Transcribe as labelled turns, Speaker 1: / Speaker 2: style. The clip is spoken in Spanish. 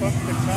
Speaker 1: Perfect.